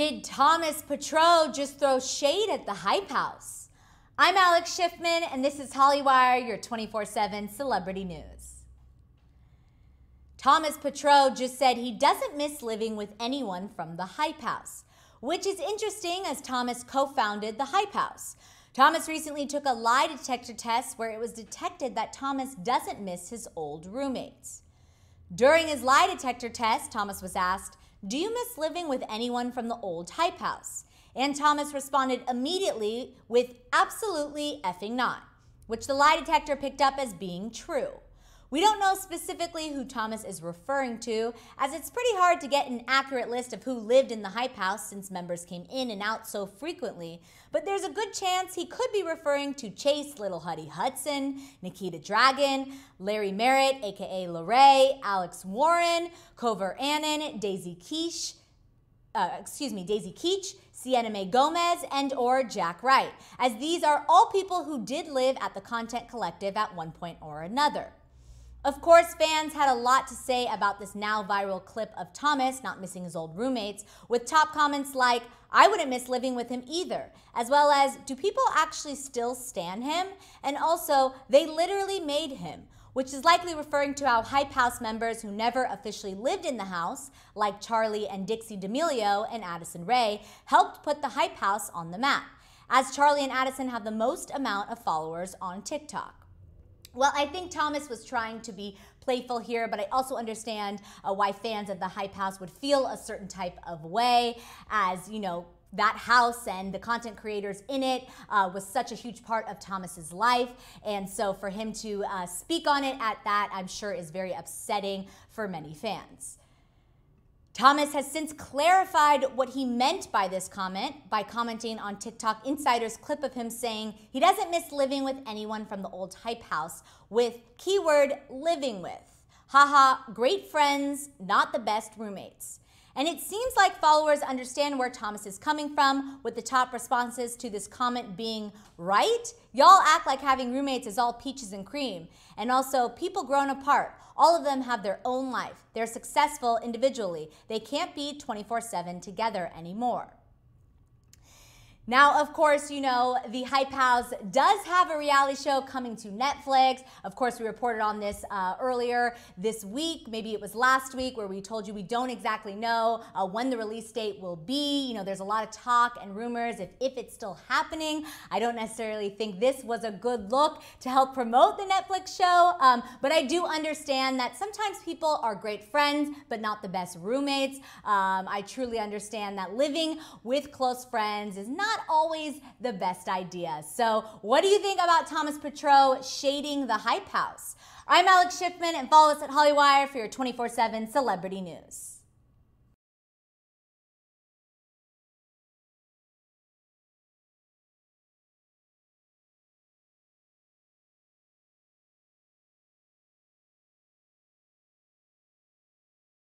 Did Thomas Petrou just throw shade at the Hype House? I'm Alex Schiffman, and this is Hollywire, your 24 7 celebrity news. Thomas Petrou just said he doesn't miss living with anyone from the Hype House, which is interesting as Thomas co founded the Hype House. Thomas recently took a lie detector test where it was detected that Thomas doesn't miss his old roommates. During his lie detector test, Thomas was asked, Do you miss living with anyone from the old Hype House? And Thomas responded immediately with absolutely effing not, which the lie detector picked up as being true. We don't know specifically who Thomas is referring to, as it's pretty hard to get an accurate list of who lived in the Hype House since members came in and out so frequently, but there's a good chance he could be referring to Chase Lil Huddy Hudson, Nikita Dragun, Larry Merritt, aka Larray, Alex Warren, Kouvr Annon, Daisy Quiche, uh, excuse me, Daisy Keech, Sienna Mae Gomez, and or Jack Wright, as these are all people who did live at the Content Collective at one point or another. Of course, fans had a lot to say about this now viral clip of Thomas not missing his old roommates, with top comments like, I wouldn't miss living with him either, as well as, do people actually still stan him? And also, they literally made him, which is likely referring to how Hype House members who never officially lived in the house, like Charli and Dixie D'Amelio and Addison Rae, helped put the Hype House on the map, as Charli and Addison have the most amount of followers on TikTok. Well, I think Thomas was trying to be playful here, but I also understand uh, why fans of the Hype House would feel a certain type of way as, you know, that house and the content creators in it uh, was such a huge part of Thomas's life. And so for him to uh, speak on it at that, I'm sure is very upsetting for many fans. Thomas has since clarified what he meant by this comment by commenting on TikTok Insider's clip of him saying he doesn't miss living with anyone from the old Hype House with keyword living with. Haha, great friends, not the best roommates. And it seems like followers understand where Thomas is coming from, with the top responses to this comment being, right? Y'all act like having roommates is all peaches and cream. And also, people grown apart. All of them have their own life. They're successful individually. They can't be 24 7 together anymore. Now, of course, you know, the Hype House does have a reality show coming to Netflix. Of course, we reported on this uh, earlier this week. Maybe it was last week where we told you we don't exactly know uh, when the release date will be. You know, there's a lot of talk and rumors if, if it's still happening. I don't necessarily think this was a good look to help promote the Netflix show, um, but I do understand that sometimes people are great friends, but not the best roommates. Um, I truly understand that living with close friends is not always the best idea. So what do you think about Thomas Petrou shading the Hype House? I'm Alex Schiffman and follow us at Hollywire for your 24-7 celebrity news.